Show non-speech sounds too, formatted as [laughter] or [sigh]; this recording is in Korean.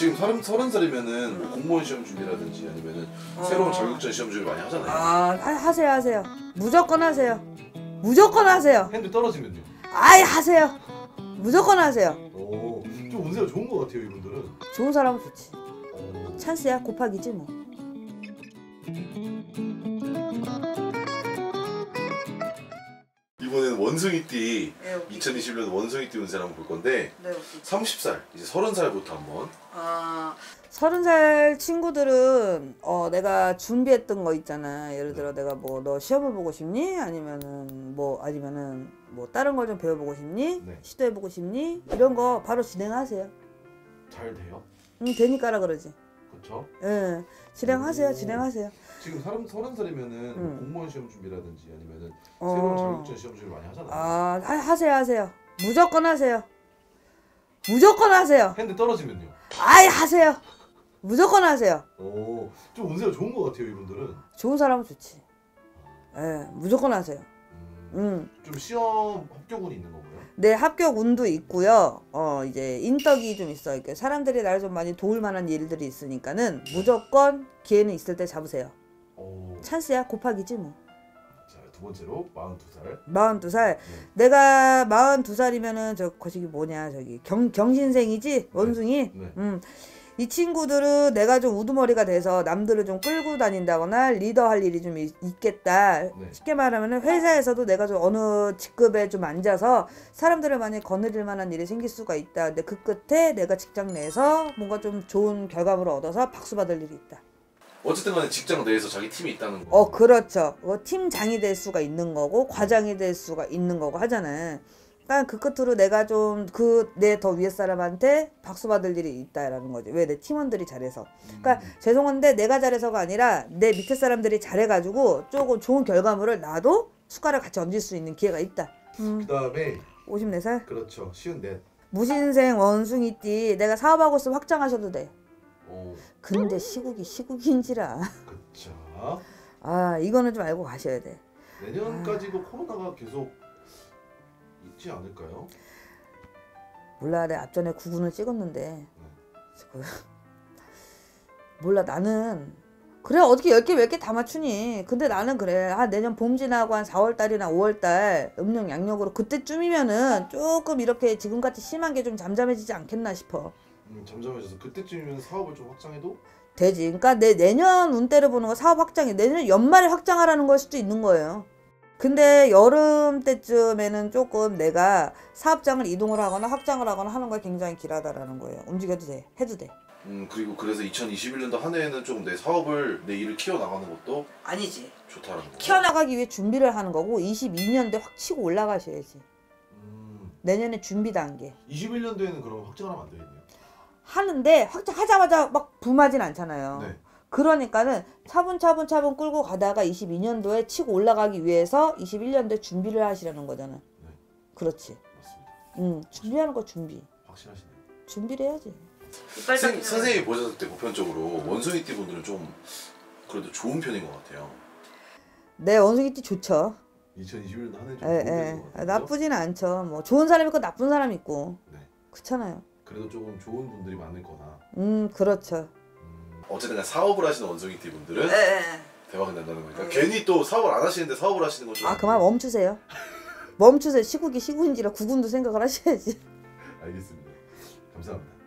지금 서른 서른 살이면은 뭐 공무원 시험 준비라든지 아니면은 새로운 자격증 시험 준비 많이 하잖아요. 아 하- 하세요 하세요 무조건 하세요 무조건 하세요 핸드 떨어지면요. 아이 하세요 무조건 하세요 오, 좀 운세가 좋은 것 같아요 이분들은. 좋은 사람은 좋지 오. 찬스야 곱하기지 뭐 이번에는 원숭이띠 네, 2021년 원숭이띠 운세를 한번 볼 건데 네, 30살 이제 서른 살부터 한번. 아 서른 살 친구들은 어 내가 준비했던 거 있잖아. 예를 들어 내가 뭐 너 시험을 보고 싶니? 아니면은 뭐 아니면은 뭐 다른 걸 좀 배워보고 싶니? 네. 시도해보고 싶니? 이런 거 바로 진행하세요. 잘 돼요? 음 되니까라 그러지 그렇죠. 예 진행하세요 오. 진행하세요 지금 서른 서른 살이면은 음. 공무원 시험 준비라든지 아니면은 어. 새로운 자격증 시험 준비 많이 하잖아요. 아 하, 하세요 하세요 무조건 하세요 무조건 하세요 핸드 떨어지면요. 아이 하세요 무조건 하세요 오, 좀 운세가 좋은 것 같아요 이분들은. 좋은 사람은 좋지 예 무조건 하세요 음, 음. 좀 시험 합격운이 있는 거고 요. 내 합격 운도 있고요. 어 이제 인덕이 좀 있어. 이렇게 사람들이 나를 좀 많이 도울 만한 일들이 있으니까는 무조건 기회는 있을 때 잡으세요. 오, 찬스야 곱하기지 뭐. 자 두 번째로 42살. 42살. 내가 42살이면은 저 거시기 뭐냐 저기 경 경신생이지 원숭이. 네. 음. 이 친구들은 내가 좀 우두머리가 돼서 남들을 좀 끌고 다닌다거나 리더할 일이 좀 있, 겠다 네. 쉽게 말하면 회사에서도 내가 좀 어느 직급에 좀 앉아서 사람들을 많이 거느릴 만한 일이 생길 수가 있다. 근데 그 끝에 내가 직장 내에서 뭔가 좀 좋은 결과물을 얻어서 박수 받을 일이 있다. 어쨌든 간에 직장 내에서 자기 팀이 있다는 거. 어, 그렇죠. 어, 팀장이 될 수가 있는 거고 과장이 될 수가 있는 거고 하잖아요. 그러니까 그 끝으로 내가 좀 그 내 더 위에 사람한테 박수 받을 일이 있다라는 거지. 왜 내 팀원들이 잘해서. 그러니까 음. 죄송한데 내가 잘해서가 아니라 내 밑에 사람들이 잘해가지고 조금 좋은 결과물을 나도 숟가락 같이 얹을 수 있는 기회가 있다. 음, 그다음에 54살 그렇죠. 쉬운 넷. 무신생 원숭이띠 내가 사업하고 있으면 확장하셔도 돼. 오, 근데 시국이 시국인지라. 그쵸. 아 이거는 좀 알고 가셔야 돼. 내년까지도 코로나가 계속 있지 않을까요? 몰라 내 앞전에 구군을 찍었는데. 그- [laughs] 몰라 나는. 그래 어떻게 10개 몇 개 다 맞추니? 근데 나는 그래. 아 내년 봄 지나고 한 4월달이나 5월달 음력 양력으로 그때쯤이면은 조금 이렇게 지금같이 심한 게 좀 잠잠해지지 않겠나 싶어. 음, 잠잠해져서 그때쯤이면 사업을 좀 확장해도? 되지. 그러니까 내 내년 운때를 보는 거 사업 확장이 내년 연말에 확장하라는 걸 수도 있는 거예요 근데 여름 때쯤에는 조금 내가 사업장을 이동을 하거나 확장을 하거나 하는 게 굉장히 길하다라는 거예요 움직여도 돼 해도 돼 음 그리고 그래서 2021년도 한 해에는 좀 내 사업을 내 일을 키워 나가는 것도 아니지 좋다라는 거. 키워나가기 위해 준비를 하는 거고 22년도에 확 치고 올라가셔야지. 음, 내년에 준비 단계. 21년도에는 그럼 확장을 하면 안 되겠네요. 하는데 확장하자마자 막 붐하진 않잖아요. 네. 그러니까는 차분차분 차분 끌고 가다가 22년도에 치고 올라가기 위해서 21년도에 준비를 하시라는 거잖아. 네. 그렇지. 맞습니다. 응, 준비하는 거 준비. 확실하시네요. 준비를 해야지. 선, 선생님이 보셨을 때 보편적으로 원숭이띠 분들은 좀 그래도 좋은 편인 것 같아요. 내 원숭이띠 좋죠. 2021년도 한해 좀 예, 좋은 예. 나쁘지는 않죠. 뭐 좋은 사람 있고 나쁜 사람 있고. 네. 그렇잖아요. 그래도 조금 좋은 분들이 많을 거나. 음, 그렇죠. 음, 어쨌든 간에 사업을 하시는 원숭이띠 분들은 예. 대박이 난다는 거니까 괜히 또 사업을 안 하시는데 사업을 하시는 거죠. 아 그만 멈추세요. 멈추세요. 시국이 시국인지라 구군도 생각을 하셔야지. 알겠습니다. 감사합니다.